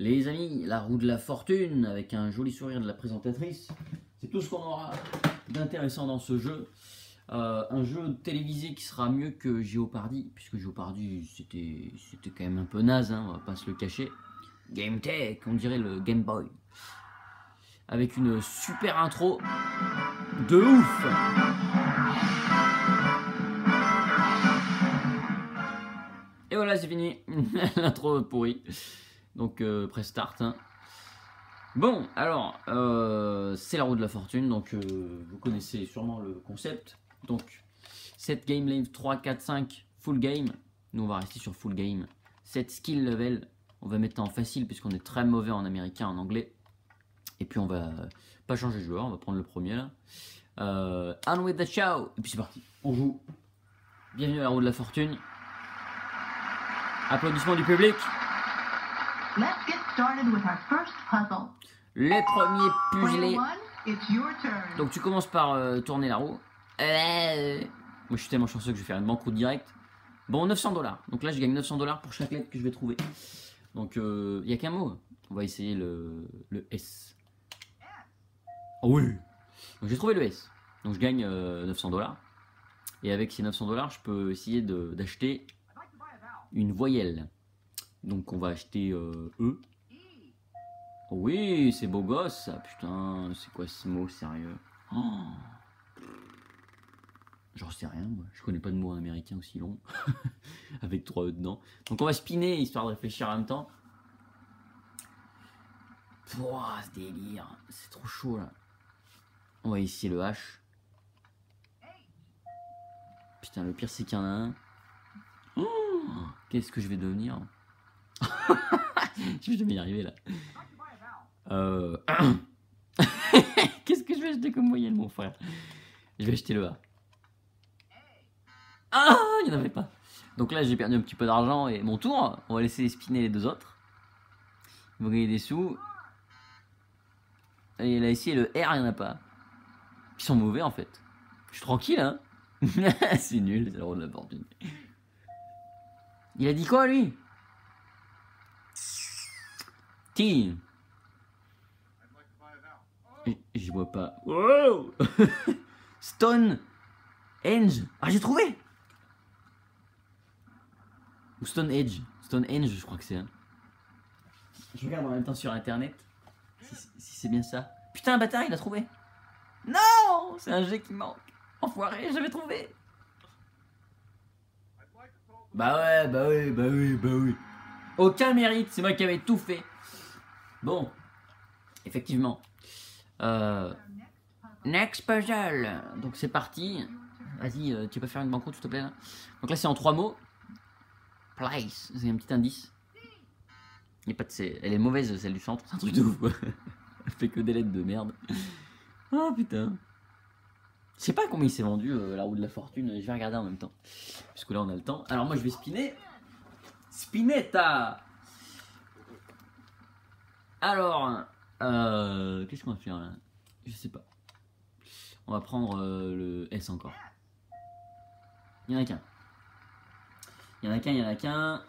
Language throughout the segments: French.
Les amis, la roue de la fortune avec un joli sourire de la présentatrice. C'est tout ce qu'on aura d'intéressant dans ce jeu. Euh, un jeu télévisé qui sera mieux que Géopardy, puisque Géopardy c'était quand même un peu naze, hein, on va pas se le cacher. Game Tech, on dirait le Game Boy. Avec une super intro de ouf Et voilà, c'est fini. L'intro pourrie. Donc, euh, press start. hein. Bon, alors, euh, c'est la roue de la fortune. Donc, euh, vous connaissez sûrement le concept. Donc, 7 game live 3, 4, 5, full game. Nous, on va rester sur full game. 7 skill level. On va mettre en facile puisqu'on est très mauvais en américain, en anglais. Et puis, on va pas changer de joueur. On va prendre le premier là. Euh, on with the show. Et puis, c'est parti. On joue. Bienvenue à la roue de la fortune. Applaudissements du public. Let's get started with our first puzzle. Les premiers puzzlés. 21, it's your turn. Donc tu commences par euh, tourner la roue. Euh, Moi je suis tellement chanceux que je vais faire une banqueroute directe. Bon 900 dollars. Donc là je gagne 900 dollars pour chaque lettre que je vais trouver. Donc il n'y a qu'un mot. On va essayer le, le S. Oh oui. Donc j'ai trouvé le S. Donc je gagne euh, 900 dollars. Et avec ces 900 dollars je peux essayer d'acheter une voyelle. Donc on va acheter euh, E. Oh oui, c'est beau gosse ça, putain, c'est quoi ce mot sérieux? Oh. J'en sais rien, moi. Je connais pas de mots en américain aussi long. Avec trois E dedans. Donc on va spinner histoire de réfléchir en même temps. Pouah, ce délire. C'est trop chaud là. On va essayer le H. Putain, le pire c'est qu'il y en a un. Oh, Qu'est-ce que je vais devenir? Je vais jamais y arriver là. Euh... Qu'est-ce que je vais acheter comme moyenne, mon frère? Je vais acheter le A. Ah, il n'y en avait pas. Donc là, j'ai perdu un petit peu d'argent et mon tour. On va laisser spinner les deux autres. Ils vont gagner des sous. Et là, ici, le R, il n'y en a pas. Ils sont mauvais en fait. Je suis tranquille, hein C'est nul, c'est le rôle de la fortune. Il a dit quoi, lui? Et- Je vois pas. Wow Stone Henge. Ah, j'ai trouvé Ou Stone Edge. Stone Henge, je crois que c'est. hein. Je regarde en même temps sur internet. Si, si c'est bien ça. Putain, un bâtard, il a trouvé. Non C'est un G qui manque. Enfoiré, j'avais trouvé. Bah ouais, bah oui, bah oui, bah oui. Aucun mérite, c'est moi qui avais tout fait. Bon, effectivement. Euh, next puzzle. Donc c'est parti. Vas-y, euh, tu peux faire une banqueroute, s'il te plaît. Donc là, c'est en trois mots. Place, c'est un petit indice. Pas de. Elle est mauvaise, celle du centre. C'est un truc de ouf, fait que des lettres de merde. Oh putain. Je sais pas combien il s'est vendu euh, la roue de la fortune. Je vais regarder en même temps. Parce que là, on a le temps. Alors moi, je vais spinner. Spinetta Alors, euh, qu'est-ce qu'on va faire là? Je sais pas. On va prendre euh, le S encore. Il y en a qu'un. Il y en a qu'un, il y en a qu'un.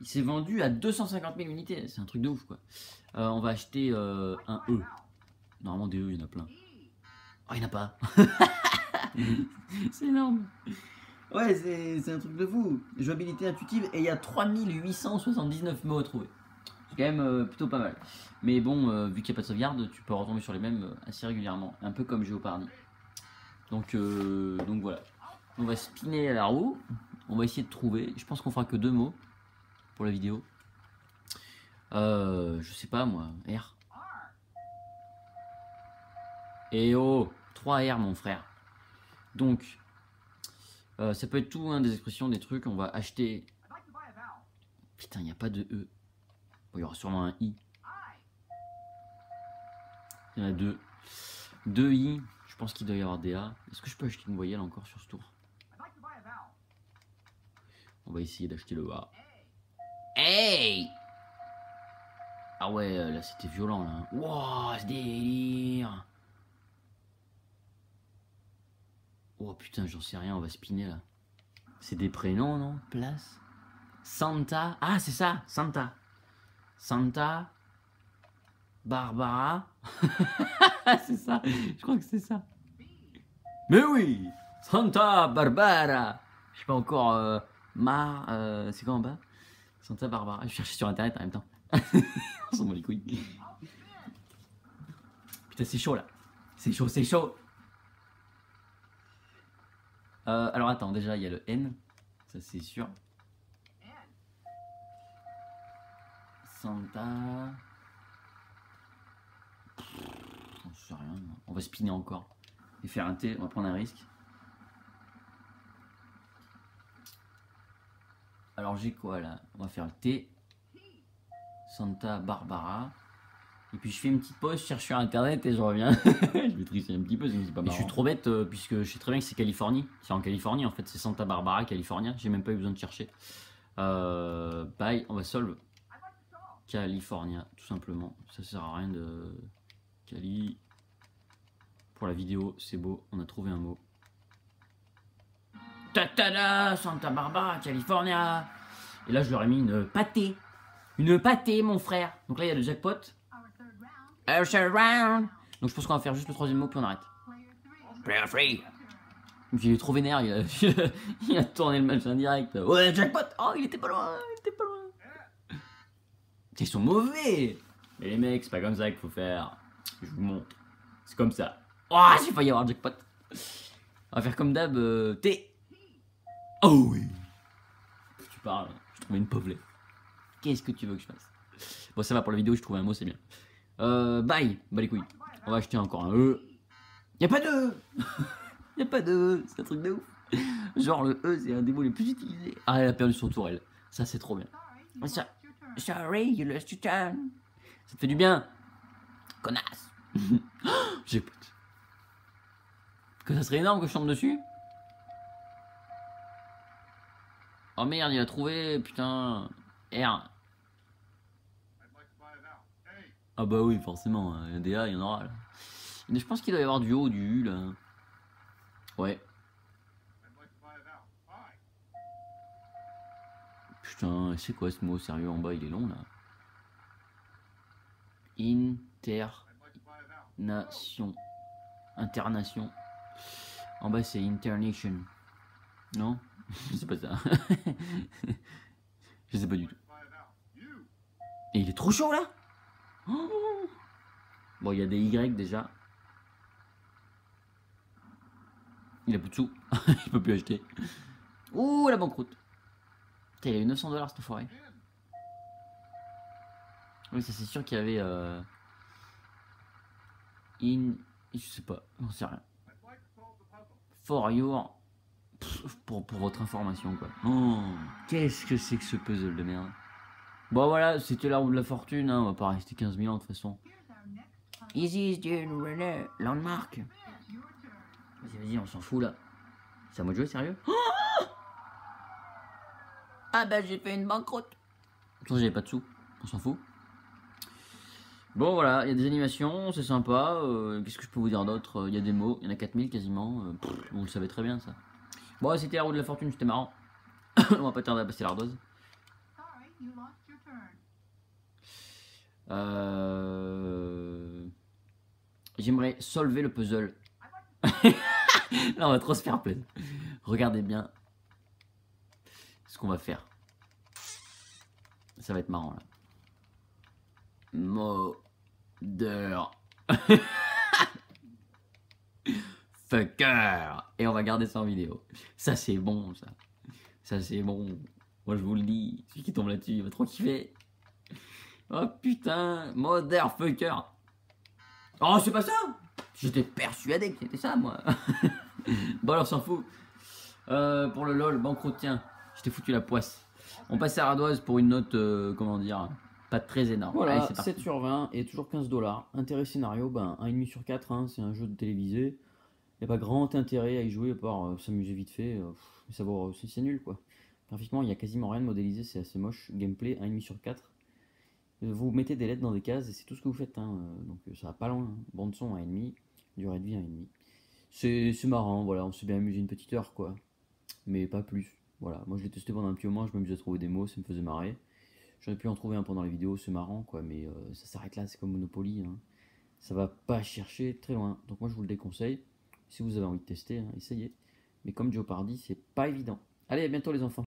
Il s'est vendu à 250 000 unités. C'est un truc de ouf quoi. Euh, on va acheter un E. Normalement, des E, il y en a plein. Oh, il n'y en a pas. c'est énorme. Ouais, c'est c'est un truc de fou. Jouabilité intuitive et il y a 3879 mots à trouver. C'est quand même euh, plutôt pas mal. Mais bon, euh, vu qu'il n'y a pas de sauvegarde, tu peux retomber sur les mêmes euh, assez régulièrement. Un peu comme Géopardy. Donc, donc voilà. On va spinner à la roue. On va essayer de trouver. Je pense qu'on fera que deux mots pour la vidéo. Je sais pas moi. R. Et oh 3R mon frère. Donc, ça peut être tout, hein, des expressions, des trucs. On va acheter. Putain, il n'y a pas de E. Il y aura sûrement un I. Il y en a deux. Deux I. Je pense qu'il doit y avoir des A. Est-ce que je peux acheter une voyelle encore sur ce tour? On va essayer d'acheter le A. Hey Ah ouais, euh, là c'était violent là. Wouah, ce délire Oh putain, j'en sais rien, on va spinner là. C'est des prénoms, non? Place? Santa? Ah, c'est ça, Santa. Santa Barbara. c'est ça, je crois que c'est ça. Mais oui, Santa Barbara. Je sais pas encore. Euh, Mar. euh, c'est quoi en bas? Santa Barbara. Je cherchais sur internet en même temps. On s'en bat les couilles. Putain, c'est chaud là. C'est chaud, c'est chaud. Euh, alors attends, déjà il y a le N. Ça c'est sûr. Santa. J'en sais rien. On va spinner encore. Et faire un T, on va prendre un risque. Alors j'ai quoi là? On va faire le T. Santa Barbara. Et puis je fais une petite pause, je cherche sur internet et je reviens. je vais tricher un petit peu, c'est pas marrant. je suis trop bête euh, puisque je sais très bien que c'est Californie. C'est en Californie en fait, c'est Santa Barbara, California. J'ai même pas eu besoin de chercher. Euh, bye, on va solve. California, tout simplement. Ça sert à rien de. Cali. Pour la vidéo, c'est beau, on a trouvé un mot. Tatada, Santa Barbara, California. Et là, je leur ai mis une pâtée. Une pâtée, mon frère. Donc là, il y a le jackpot. Our third round. Donc je pense qu'on va faire juste le troisième mot, puis on arrête. Player free. Il est trop vénère, il a, tourné le match en direct. Ouais, jackpot Oh, il était pas loin. Ils sont mauvais Mais les mecs, c'est pas comme ça qu'il faut faire. Je vous montre. C'est comme ça. Oh, j'ai failli avoir jackpot. On va faire comme d'hab, euh, T. Oh oui Tu parles, je trouvais une pauvre lettre. Qu'est-ce que tu veux que je fasse? Bon, ça va pour la vidéo, je trouve un mot, c'est bien. Euh, bye, bah les couilles. On va acheter encore un E. Y a pas de E Y a pas de E, c'est un truc de ouf. Genre le E, c'est un des mots les plus utilisés. Ah, elle a perdu son tour, elle. Ça, c'est trop bien. Ça-. Sorry, you lost your turn. Ça te fait du bien. Connasse. J'ai pas. Que ça serait énorme que je tombe dessus. Oh merde, il a trouvé, putain. R. Ah bah oui, forcément, hein. des A, il y en aura là. Mais je pense qu'il doit y avoir du O, du U là. Ouais. C'est quoi ce mot sérieux en bas, il est long là. Internation. Internation. En bas c'est internation. Non? Je sais pas ça. Je sais pas du tout. Et il est trop chaud là Bon, il y a des Y déjà. Il a plus de sous. il peut plus acheter. Ouh, la banqueroute. Il a eu 900 dollars cette forêt. Oui, ça c'est sûr qu'il y avait. Euh... In. Je sais pas, j'en sais rien. For your. Pour, pour votre information, quoi. Oh, qu'est-ce que c'est que ce puzzle de merde. Bon, voilà, c'était la roue de la fortune, hein, on va pas rester 15 000 ans de toute façon. Easy, René, Landmark. Vas-y, vas-y, on s'en fout là. C'est à moi de jouer, sérieux Ah bah j'ai fait une banqueroute. J'avais pas de sous, on s'en fout. Bon voilà, il y a des animations, c'est sympa. euh, Qu'est-ce que je peux vous dire d'autre? Il y a des mots, il y en a 4000 quasiment. euh, on le savait très bien ça. Bon, c'était la roue de la fortune, c'était marrant. on va pas tarder à passer l'ardoise. Euh... J'aimerais solver le puzzle. Là, on va trop se faire plaisir. Regardez bien ce qu'on va faire. Ça va être marrant là. Mother. Fucker. Et on va garder ça en vidéo. Ça, c'est bon, ça. Ça, c'est bon. Moi, je vous le dis. Celui qui tombe là-dessus, il va trop kiffer. Oh putain, motherfucker. Oh, c'est pas ça J'étais persuadé que c'était ça, moi. bon, alors, s'en fout. Euh, pour le lol, banqueroute, tiens. Je t'ai foutu la poisse. On passe à Radoise pour une note, euh, comment dire, pas très énorme. Allez, Voilà, parti. 7 sur 20 et toujours 15 dollars. Intérêt scénario, ben 1,5 sur 4, hein, c'est un jeu de télévisé. Il n'y a pas grand intérêt à y jouer à part euh, s'amuser vite fait. euh, pff, savoir aussi, c'est nul quoi. Graphiquement, il n'y a quasiment rien de modélisé, c'est assez moche. Gameplay, 1,5 sur 4. Euh, Vous mettez des lettres dans des cases et c'est tout ce que vous faites. hein, donc ça va pas loin. hein. Bande son 1,5, durée de vie 1,5. C'est c'est marrant, voilà, on s'est bien amusé une petite heure quoi. Mais pas plus. Voilà, moi je l'ai testé pendant un petit moment, je m'amusais à trouver des mots, ça me faisait marrer. J'aurais pu en trouver un pendant les vidéos, c'est marrant, quoi, mais euh, ça s'arrête là, c'est comme Monopoly. hein. Ça va pas chercher très loin. Donc moi, je vous le déconseille. Si vous avez envie de tester, hein, essayez. Mais comme Joe Pardy, c'est pas évident. Allez, à bientôt les enfants.